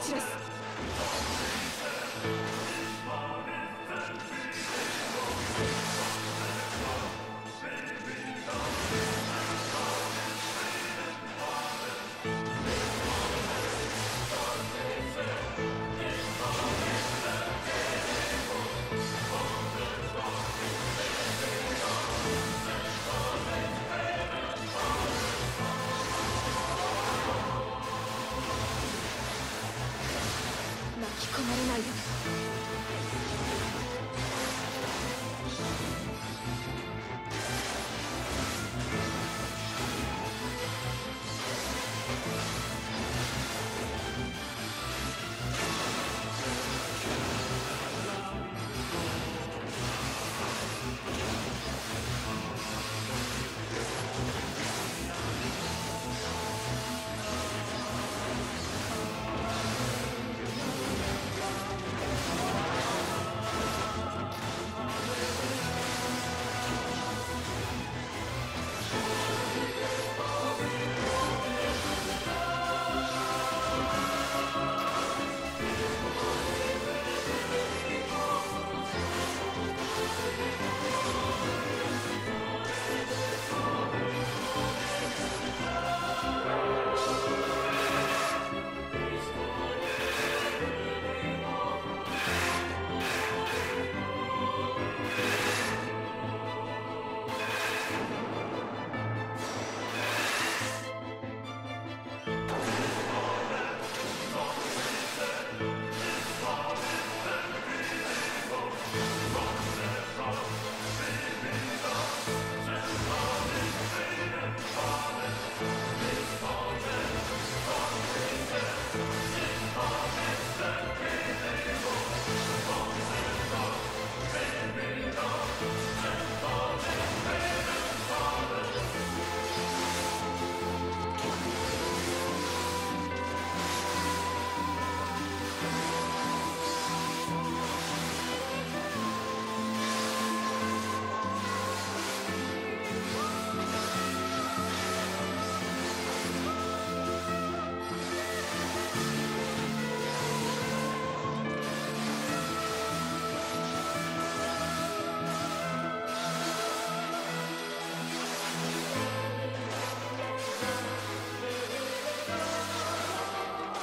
righteous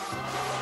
Música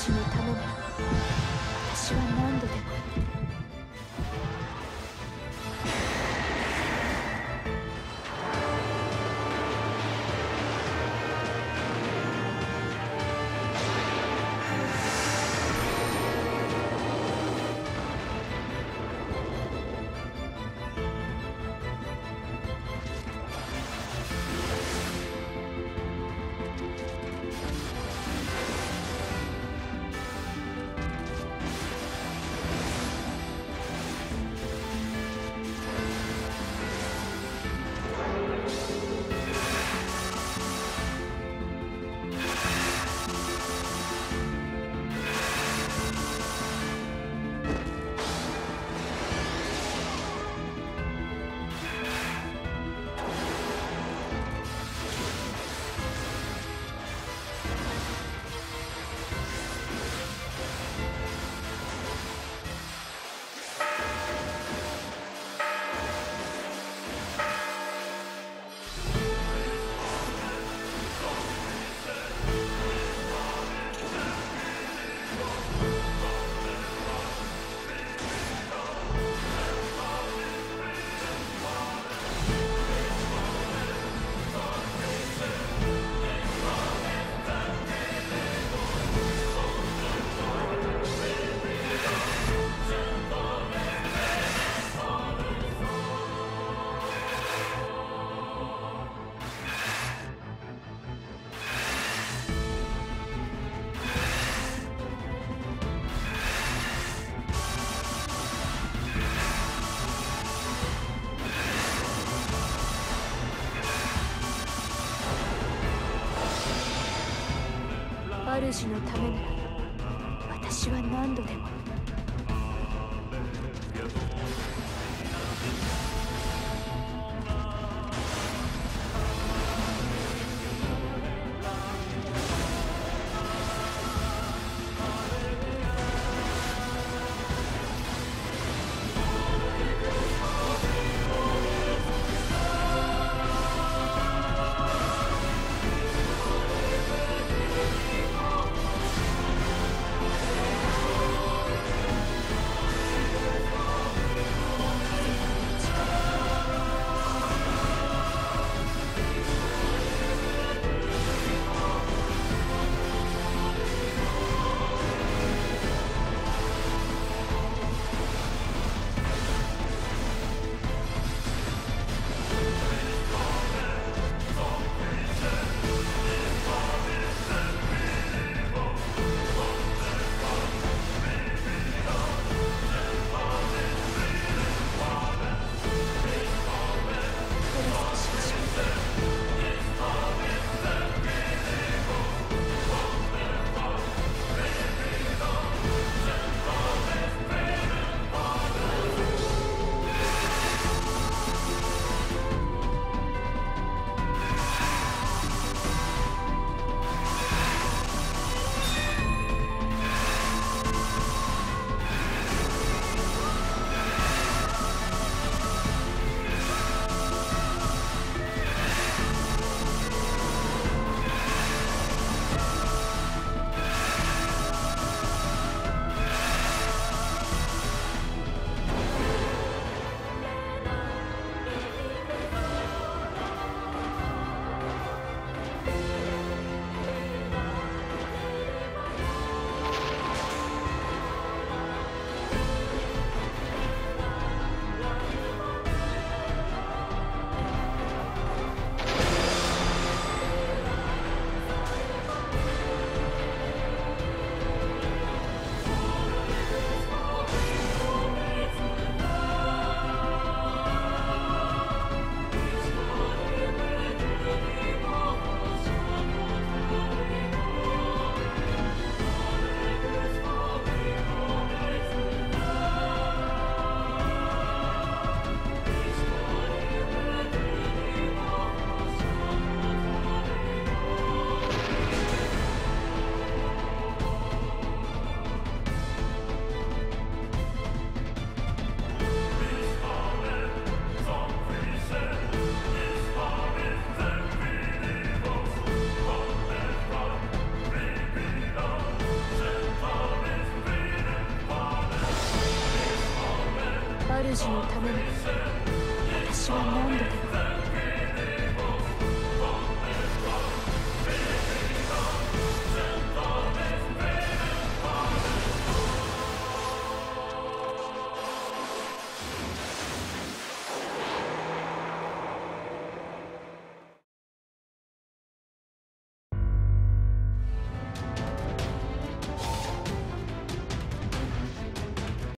主のためなら主のためなら私は何度でも